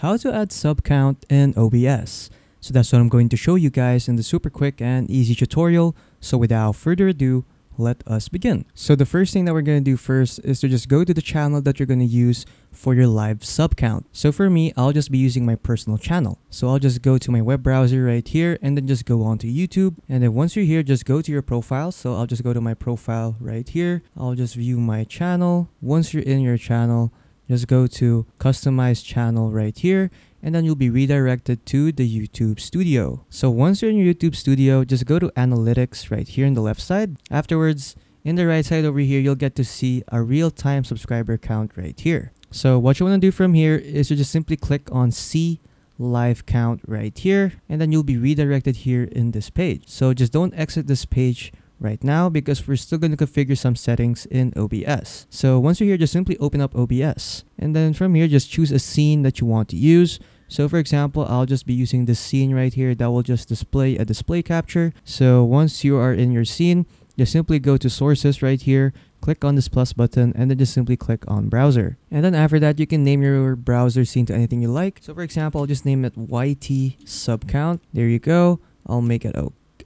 how to add sub count in OBS. So that's what I'm going to show you guys in the super quick and easy tutorial. So without further ado, let us begin. So the first thing that we're going to do first is to just go to the channel that you're going to use for your live sub count. So for me, I'll just be using my personal channel. So I'll just go to my web browser right here and then just go on to YouTube. And then once you're here, just go to your profile. So I'll just go to my profile right here. I'll just view my channel. Once you're in your channel, just go to customize channel right here and then you'll be redirected to the YouTube studio. So once you're in your YouTube studio, just go to analytics right here in the left side. Afterwards, in the right side over here, you'll get to see a real-time subscriber count right here. So what you want to do from here is to just simply click on see live count right here and then you'll be redirected here in this page. So just don't exit this page right now because we're still going to configure some settings in OBS. So once you're here, just simply open up OBS. And then from here, just choose a scene that you want to use. So for example, I'll just be using this scene right here that will just display a display capture. So once you are in your scene, just simply go to sources right here, click on this plus button, and then just simply click on browser. And then after that, you can name your browser scene to anything you like. So for example, I'll just name it YT subcount. There you go. I'll make it,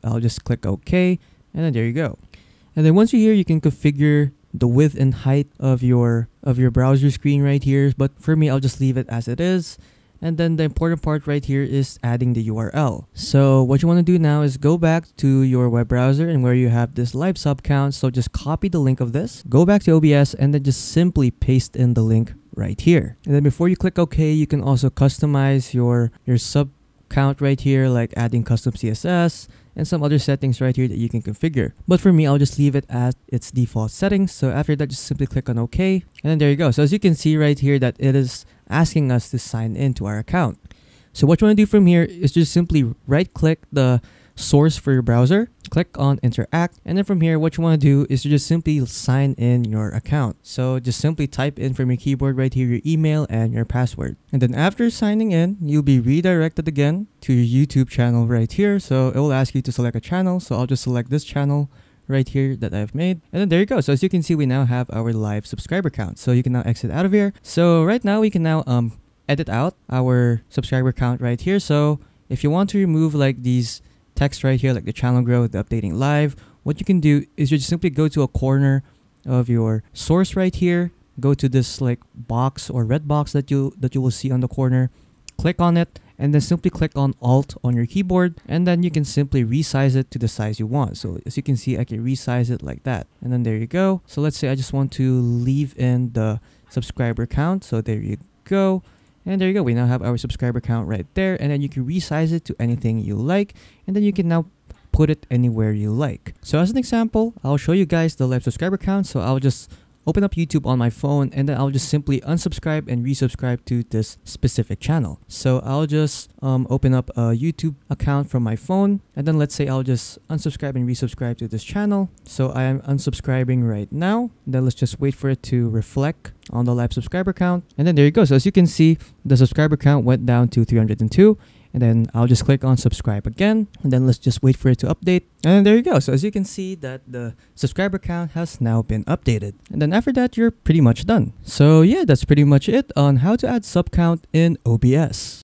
I'll just click OK. And then there you go. And then once you're here, you can configure the width and height of your of your browser screen right here. But for me, I'll just leave it as it is. And then the important part right here is adding the URL. So what you want to do now is go back to your web browser and where you have this live sub count. So just copy the link of this, go back to OBS and then just simply paste in the link right here. And then before you click OK, you can also customize your, your sub count right here, like adding custom CSS, and some other settings right here that you can configure. But for me, I'll just leave it at its default settings. So after that, just simply click on OK. And then there you go. So as you can see right here that it is asking us to sign in to our account. So what you want to do from here is just simply right click the source for your browser, click on interact, and then from here, what you want to do is to just simply sign in your account. So just simply type in from your keyboard right here your email and your password. And then after signing in, you'll be redirected again to your YouTube channel right here. So it will ask you to select a channel. So I'll just select this channel right here that I've made. And then there you go. So as you can see, we now have our live subscriber count. So you can now exit out of here. So right now we can now um edit out our subscriber count right here. So if you want to remove like these text right here, like the channel growth, the updating live, what you can do is you just simply go to a corner of your source right here, go to this like box or red box that you that you will see on the corner, click on it, and then simply click on Alt on your keyboard, and then you can simply resize it to the size you want. So as you can see, I can resize it like that. And then there you go. So let's say I just want to leave in the subscriber count. So there you go. And there you go. We now have our subscriber count right there. And then you can resize it to anything you like. And then you can now put it anywhere you like. So as an example, I'll show you guys the live subscriber count. So I'll just open up YouTube on my phone and then I'll just simply unsubscribe and resubscribe to this specific channel. So I'll just um, open up a YouTube account from my phone and then let's say I'll just unsubscribe and resubscribe to this channel. So I am unsubscribing right now. Then let's just wait for it to reflect on the live subscriber count. And then there you go. So as you can see, the subscriber count went down to 302 and then I'll just click on subscribe again. And then let's just wait for it to update. And there you go. So as you can see that the subscriber count has now been updated. And then after that you're pretty much done. So yeah that's pretty much it on how to add sub count in OBS